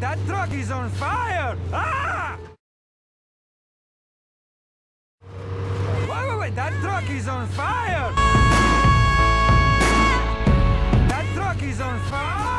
that truck is on fire! Ah! Wait, wait, wait, that truck is on fire! That truck is on fire!